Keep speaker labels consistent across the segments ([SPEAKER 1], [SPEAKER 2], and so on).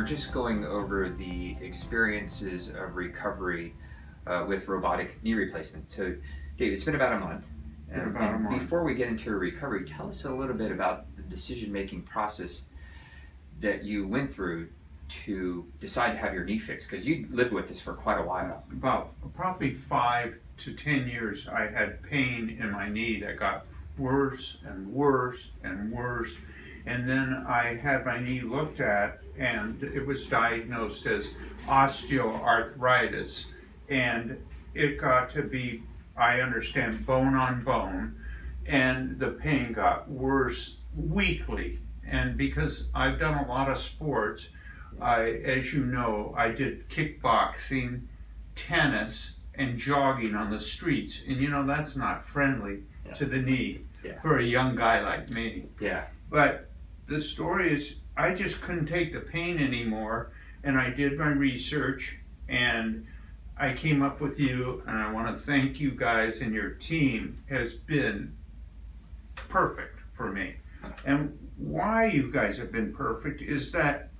[SPEAKER 1] we're just going over the experiences of recovery uh, with robotic knee replacement. So, Dave, it's been about a month.
[SPEAKER 2] Been about a month.
[SPEAKER 1] Before we get into recovery, tell us a little bit about the decision-making process that you went through to decide to have your knee fixed because you lived with this for quite a while.
[SPEAKER 2] About probably five to ten years, I had pain in my knee that got worse and worse and worse. And then I had my knee looked at, and it was diagnosed as osteoarthritis. And it got to be, I understand, bone on bone. And the pain got worse weekly. And because I've done a lot of sports, I, as you know, I did kickboxing, tennis, and jogging on the streets. And you know, that's not friendly
[SPEAKER 1] Yeah.
[SPEAKER 2] to the knee
[SPEAKER 1] Yeah.
[SPEAKER 2] for a young guy like me.
[SPEAKER 1] Yeah.
[SPEAKER 2] But the story is, I just couldn't take the pain anymore. And I did my research and I came up with you. And I want to thank you guys and your team has been perfect for me. And why you guys have been perfect is that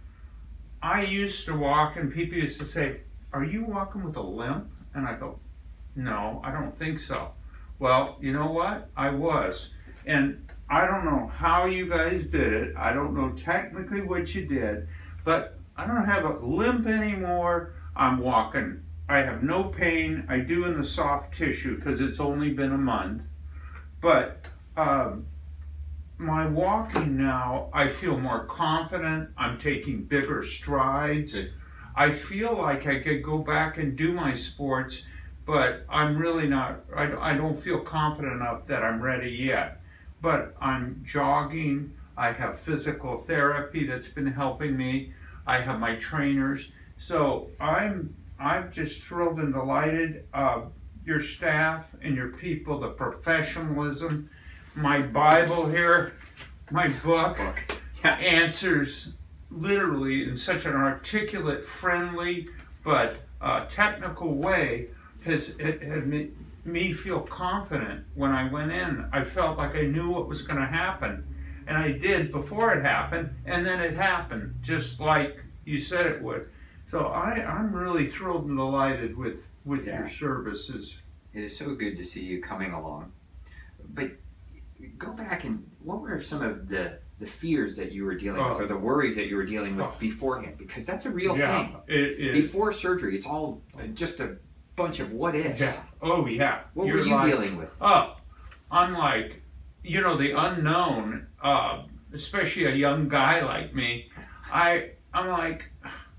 [SPEAKER 2] I used to walk and people used to say, Are you walking with a limp? And I go, No, I don't think so. Well, you know what? I was. And I don't know how you guys did it. I don't know technically what you did, but I don't have a limp anymore. I'm walking. I have no pain. I do in the soft tissue because it's only been a month. But um, my walking now, I feel more confident. I'm taking bigger strides.
[SPEAKER 1] Good.
[SPEAKER 2] I feel like I could go back and do my sports, but I'm really not, I, I don't feel confident enough that I'm ready yet. But I'm jogging. I have physical therapy that's been helping me. I have my trainers. So I'm, I'm just thrilled and delighted. Uh, your staff and your people, the professionalism, my Bible here, my book
[SPEAKER 1] Yeah.
[SPEAKER 2] answers literally in such an articulate, friendly, but uh, technical way has it had me, feel confident when I went in. I felt like I knew what was going to happen, and I did before it happened, and then it happened just like you said it would. So I, I'm really thrilled and delighted with with your services.
[SPEAKER 1] It is so good to see you coming along. But go back and what were some of the the fears that you were dealing with
[SPEAKER 2] Oh.
[SPEAKER 1] or the worries that you were dealing with
[SPEAKER 2] Oh.
[SPEAKER 1] beforehand? Because that's a real
[SPEAKER 2] yeah,
[SPEAKER 1] thing.
[SPEAKER 2] it is.
[SPEAKER 1] Before surgery, it's all just a bunch of what ifs.
[SPEAKER 2] Yeah. Oh yeah.
[SPEAKER 1] What
[SPEAKER 2] You're
[SPEAKER 1] were you
[SPEAKER 2] like-
[SPEAKER 1] dealing with?
[SPEAKER 2] Oh, unlike, you know, the unknown, uh, especially a young guy like me, I, I'm like,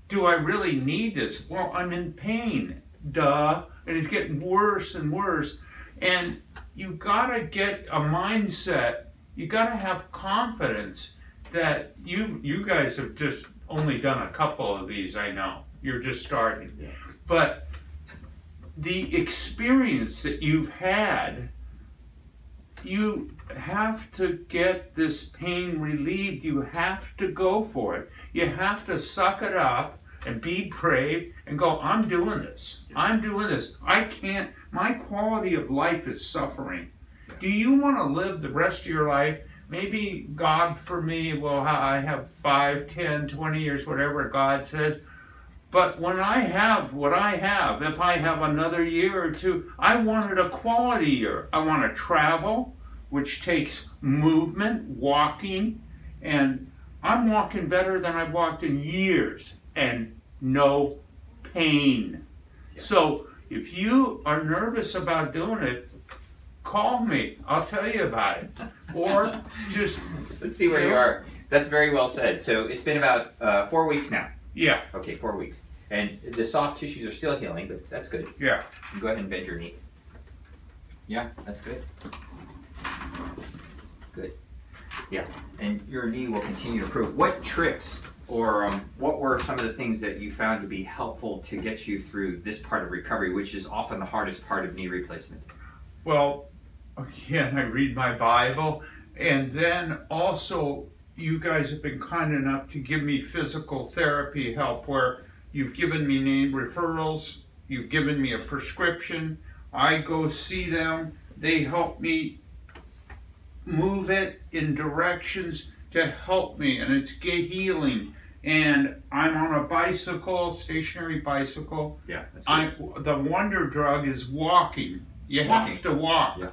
[SPEAKER 2] do I really need this? Well, I'm in pain, duh, and it's getting worse and worse. And you gotta get a mindset. You gotta have confidence that you, you guys have just only done a couple of these. I know you're just starting,
[SPEAKER 1] Yeah.
[SPEAKER 2] but the experience that you've had you have to get this pain relieved. You have to go for it. You have to suck it up and be brave and go, I'm doing this. I'm doing this. I can't, my quality of life is suffering. Do you want to live the rest of your life? Maybe God for me will, I have 5, 10, 20 years, whatever God says. But when I have what I have, if I have another year or two, I wanted a quality year. I want to travel, which takes movement, walking, and I'm walking better than I've walked in years and no pain. So if you are nervous about doing it, call me. I'll tell you about it. Or just,
[SPEAKER 1] Let's see where you are. That's very well said. So it's been about uh, four weeks now.
[SPEAKER 2] Yeah,
[SPEAKER 1] Okay, four weeks. And the soft tissues are still healing, but that's good.
[SPEAKER 2] yeah.
[SPEAKER 1] You Go ahead and bend your knee. Yeah, that's good. Good. Yeah, and your knee will continue to improve. What tricks or um, what were some of the things that you found to be helpful to get you through this part of recovery, which is often the hardest part of knee replacement?
[SPEAKER 2] Well, again, I read my Bible, and then also you guys have been kind enough to give me physical therapy help where you've given me name referrals, you've given me a prescription, I go see them, they help me move it in directions to help me, and it's healing. and I'm on a bicycle, stationary bicycle.
[SPEAKER 1] Yeah, that's
[SPEAKER 2] I the wonder drug is walking. You
[SPEAKER 1] Walking.
[SPEAKER 2] have to walk.
[SPEAKER 1] Yeah.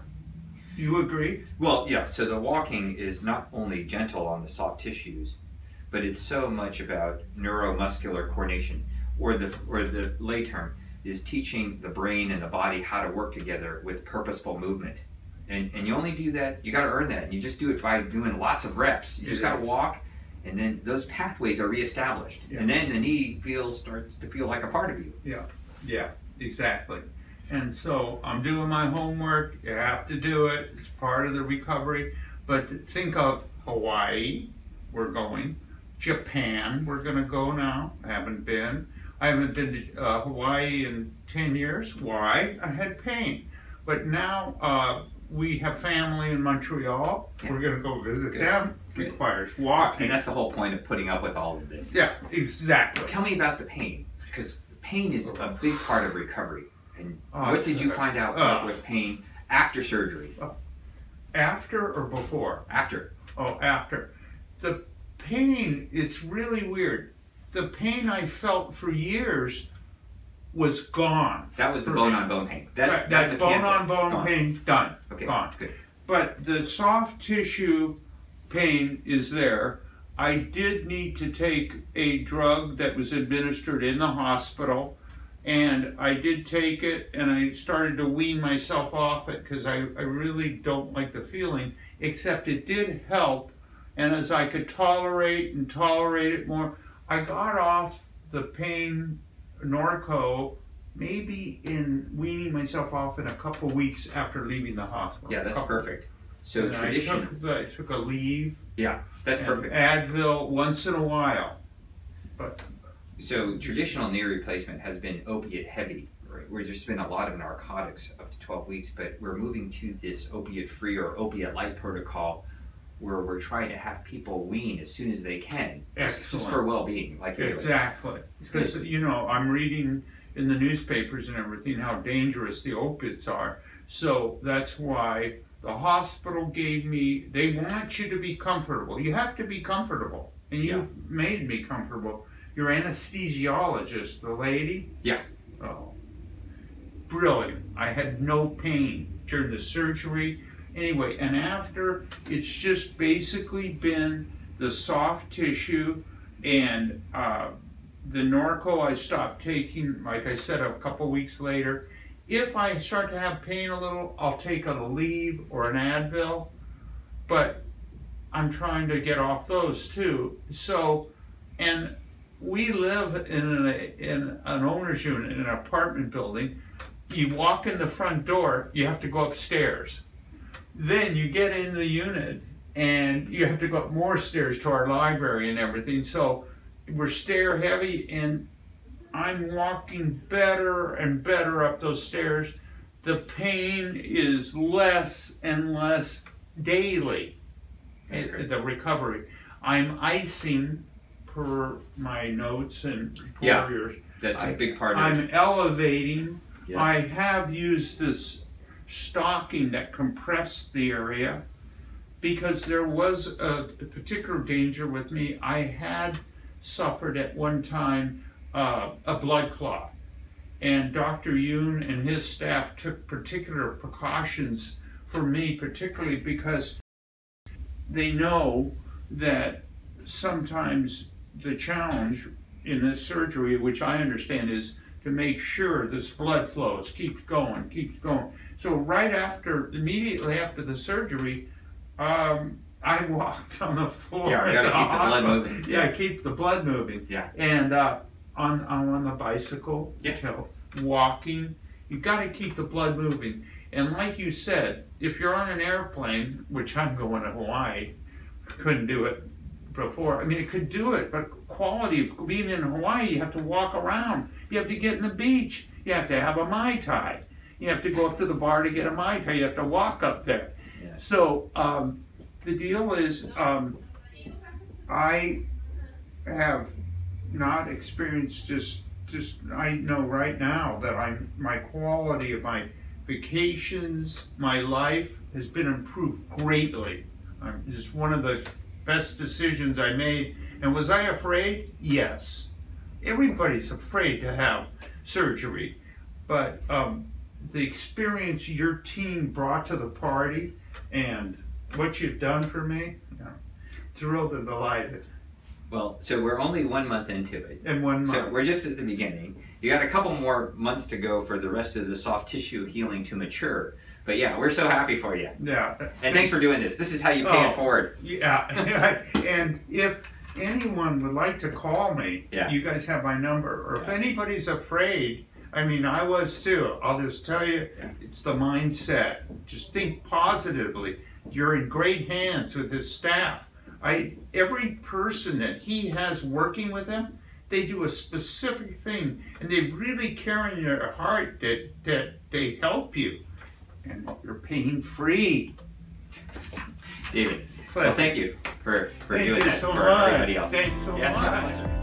[SPEAKER 2] You agree?
[SPEAKER 1] Well, yeah, so the walking is not only gentle on the soft tissues, but it's so much about neuromuscular coordination, or the or the lay term is teaching the brain and the body how to work together with purposeful movement. And and you only do that, you gotta earn that. And you just do it by doing lots of reps. You just gotta walk and then those pathways are reestablished.
[SPEAKER 2] Yeah.
[SPEAKER 1] And then the knee feels starts to feel like a part of you.
[SPEAKER 2] Yeah, yeah, exactly. And so I'm doing my homework. You have to do it. It's part of the recovery. But think of Hawaii, we're going. Japan, we're going to go now. I haven't been. I haven't been to uh, Hawaii in 10 years. Why? I had pain. But now uh, we have family in Montreal.
[SPEAKER 1] Yeah.
[SPEAKER 2] We're going to go visit
[SPEAKER 1] Good.
[SPEAKER 2] them.
[SPEAKER 1] Good.
[SPEAKER 2] Requires walking.
[SPEAKER 1] And that's the whole point of putting up with all of this.
[SPEAKER 2] yeah, exactly.
[SPEAKER 1] Tell me about the pain, because pain is a big part of recovery. And
[SPEAKER 2] Oh,
[SPEAKER 1] what did you find out
[SPEAKER 2] uh.
[SPEAKER 1] with pain after surgery?
[SPEAKER 2] After or before?
[SPEAKER 1] After.
[SPEAKER 2] Oh, after. The pain is really weird. The pain I felt for years was gone.
[SPEAKER 1] That was the bone
[SPEAKER 2] me.
[SPEAKER 1] on bone pain. That,
[SPEAKER 2] Right, that
[SPEAKER 1] the
[SPEAKER 2] bone on bone
[SPEAKER 1] Gone.
[SPEAKER 2] pain, done.
[SPEAKER 1] Okay,
[SPEAKER 2] Gone.
[SPEAKER 1] good.
[SPEAKER 2] But the soft tissue pain is there. I did need to take a drug that was administered in the hospital, and I did take it, and I started to wean myself off it because I, I really don't like the feeling, except it did help. And as I could tolerate and tolerate it more, I got off the pain Norco maybe in weaning myself off in a couple weeks after leaving the hospital.
[SPEAKER 1] Yeah, that's
[SPEAKER 2] Couple
[SPEAKER 1] perfect. So
[SPEAKER 2] and
[SPEAKER 1] tradition.
[SPEAKER 2] I took, I took Aleve.
[SPEAKER 1] Yeah, that's perfect.
[SPEAKER 2] Advil once in a while. But
[SPEAKER 1] So traditional knee replacement has been opiate heavy. Right? Where there's been a lot of narcotics up to 12 weeks, but we're moving to this opiate free or opiate light protocol where we're trying to have people wean as soon as they can. Just, just for well being. Like
[SPEAKER 2] exactly. Because, you know, I'm reading in the newspapers and everything how dangerous the opiates are. So that's why the hospital gave me, they want you to be comfortable. You have to be comfortable. And you've made me comfortable. Your anesthesiologist, the lady.
[SPEAKER 1] Yeah.
[SPEAKER 2] Oh, brilliant. I had no pain during the surgery. Anyway, and after, it's just basically been the soft tissue and uh, the Norco I stopped taking, like I said, a couple weeks later. If I start to have pain a little, I'll take Aleve or an Advil, but I'm trying to get off those too. So, and we live in, a, in an owner's unit in an apartment building. You walk in the front door, you have to go upstairs. Then you get in the unit and you have to go up more stairs to our library and everything. So we're stair heavy and I'm walking better and better up those stairs. The pain is less and less daily. Eh. The recovery. I'm icing per my notes and per
[SPEAKER 1] Yeah.
[SPEAKER 2] yours.
[SPEAKER 1] That's a
[SPEAKER 2] I-
[SPEAKER 1] big part of
[SPEAKER 2] I'm elevating.
[SPEAKER 1] Yeah.
[SPEAKER 2] I have used this stocking that compressed the area because there was a, a particular danger with me. I had suffered at one time uh, a blood clot, and Dr. Yun and his staff took particular precautions for me, particularly because they know that sometimes the challenge in this surgery, which I understand is to make sure this blood flows, keeps going, keeps going. So right after, immediately after the surgery, um, I walked on the floor.
[SPEAKER 1] Yeah, you gotta keep the blood moving.
[SPEAKER 2] Yeah, keep the blood moving.
[SPEAKER 1] Yeah.
[SPEAKER 2] And uh, on, on on the bicycle,
[SPEAKER 1] Yeah.
[SPEAKER 2] you know, walking, you got to keep the blood moving. And like you said, if you're on an airplane, which I'm going to Hawaii, couldn't do it before. I mean, it could do it, but quality of being in Hawaii, you have to walk around. You have to get in the beach. You have to have a mai tai. You have to go up to the bar to get a mai tai. You have to walk up there.
[SPEAKER 1] Yeah.
[SPEAKER 2] So um, the deal is, um, I have not experienced just just I know right now that I'm my quality of my vacations, my life has been improved greatly. I'm just one of the best decisions I made. And was I afraid? Yes. Everybody's afraid to have surgery. But um, the experience your team brought to the party and what you've done for me, you know, thrilled and delighted
[SPEAKER 1] Well, so we're only one month into it.
[SPEAKER 2] in one month.
[SPEAKER 1] So we're just at the beginning. You got a couple more months to go for the rest of the soft tissue healing to mature. But yeah, we're so happy for you.
[SPEAKER 2] yeah.
[SPEAKER 1] And thanks for doing this. This is how you pay
[SPEAKER 2] Oh.
[SPEAKER 1] it forward.
[SPEAKER 2] Yeah, and if anyone would like to call me,
[SPEAKER 1] Yeah.
[SPEAKER 2] you guys have my number. Or if anybody's afraid, I mean, I was too. I'll just tell you,
[SPEAKER 1] Yeah.
[SPEAKER 2] it's the mindset. Just think positively. You're in great hands with his staff. I every person that he has working with him, they do a specific thing, and they really care in their heart that that they help you, and you're pain free.
[SPEAKER 1] David. Well, thank you for, for
[SPEAKER 2] Thank
[SPEAKER 1] doing
[SPEAKER 2] you
[SPEAKER 1] that
[SPEAKER 2] so
[SPEAKER 1] for
[SPEAKER 2] much.
[SPEAKER 1] everybody else.
[SPEAKER 2] Thanks so
[SPEAKER 1] Yes, my
[SPEAKER 2] much.
[SPEAKER 1] pleasure.